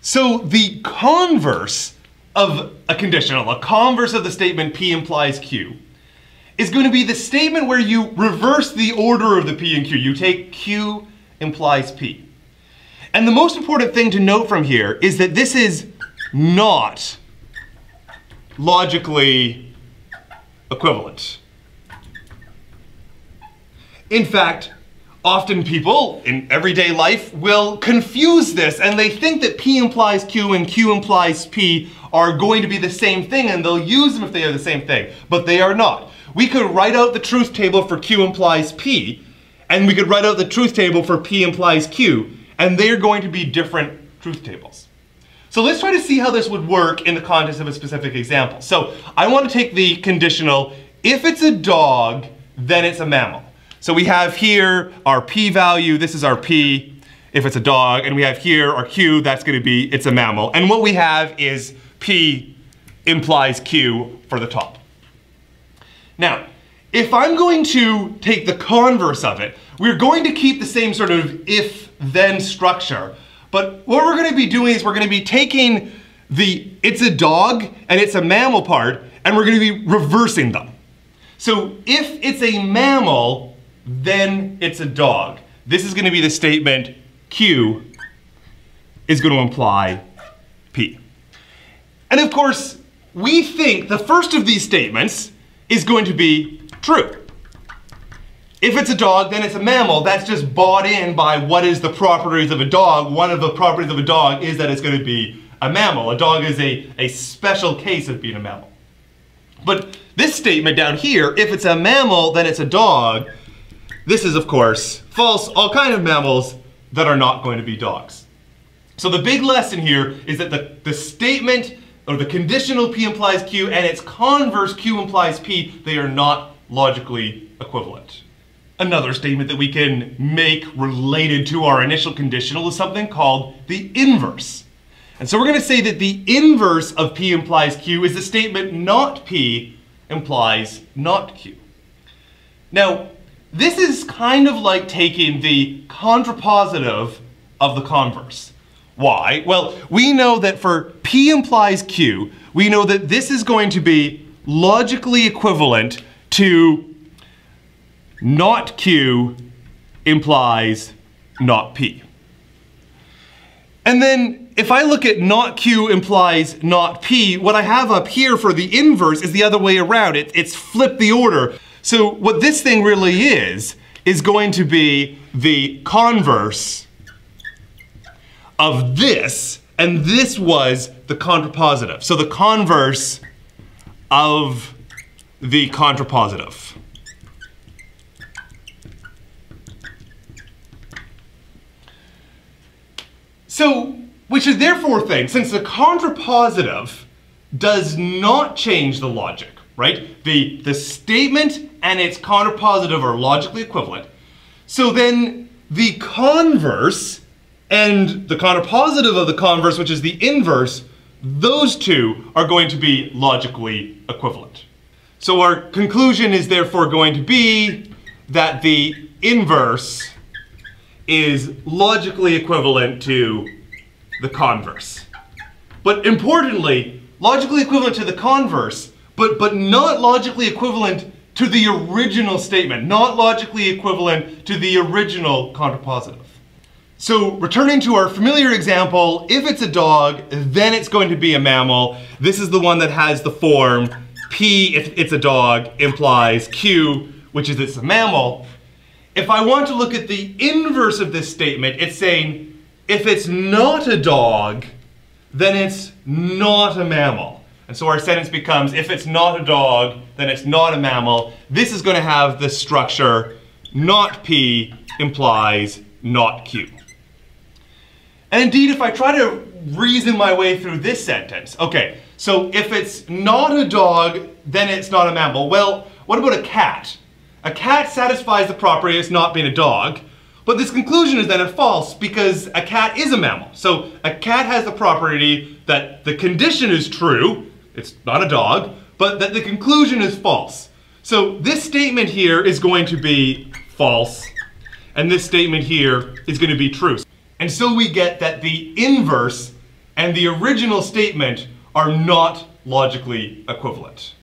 So the converse of a conditional, a converse of the statement P implies Q, is going to be the statement where you reverse the order of the P and Q. You take Q implies P. And the most important thing to note from here is that this is not logically equivalent. In fact, often people in everyday life will confuse this and they think that P implies Q and Q implies P are going to be the same thing and they'll use them if they are the same thing, but they are not. We could write out the truth table for Q implies P and we could write out the truth table for P implies Q and they're going to be different truth tables. So let's try to see how this would work in the context of a specific example. So I want to take the conditional, if it's a dog, then it's a mammal. So we have here our p value, this is our p if it's a dog, and we have here our q, that's gonna be, it's a mammal. And what we have is p implies q for the top. Now, if I'm going to take the converse of it, we're going to keep the same sort of if-then structure, but what we're gonna be doing is we're gonna be taking the it's a dog and it's a mammal part, and we're gonna be reversing them. So if it's a mammal, then it's a dog. This is gonna be the statement Q is gonna imply P. And of course, we think the first of these statements is going to be true. If it's a dog, then it's a mammal. That's just bought in by what is the properties of a dog. One of the properties of a dog is that it's going to be a mammal. A dog is a, a special case of being a mammal. But this statement down here, if it's a mammal, then it's a dog. This is, of course, false. All kind of mammals that are not going to be dogs. So the big lesson here is that the, the statement or the conditional P implies Q and its converse Q implies P, they are not logically equivalent. Another statement that we can make related to our initial conditional is something called the inverse. And so we're going to say that the inverse of P implies Q is the statement not P implies not Q. Now, this is kind of like taking the contrapositive of the converse. Why? Well, we know that for P implies Q, we know that this is going to be logically equivalent to not Q implies not P. And then if I look at not Q implies not P, what I have up here for the inverse is the other way around. It, it's flipped the order. So what this thing really is, is going to be the converse of this, and this was the contrapositive. So the converse of the contrapositive. So, which is therefore thing, since the contrapositive does not change the logic, right? The, the statement and its contrapositive are logically equivalent. So then the converse and the contrapositive of the converse, which is the inverse, those two are going to be logically equivalent. So our conclusion is therefore going to be that the inverse is logically equivalent to the converse. But importantly, logically equivalent to the converse, but, but not logically equivalent to the original statement, not logically equivalent to the original contrapositive. So returning to our familiar example, if it's a dog, then it's going to be a mammal. This is the one that has the form P, if it's a dog, implies Q, which is it's a mammal. If I want to look at the inverse of this statement, it's saying if it's not a dog, then it's not a mammal. And so our sentence becomes if it's not a dog, then it's not a mammal. This is going to have the structure not P implies not Q. And indeed, if I try to reason my way through this sentence, okay, so if it's not a dog, then it's not a mammal. Well, what about a cat? A cat satisfies the property as not being a dog, but this conclusion is then false because a cat is a mammal. So a cat has the property that the condition is true, it's not a dog, but that the conclusion is false. So this statement here is going to be false, and this statement here is going to be true. And so we get that the inverse and the original statement are not logically equivalent.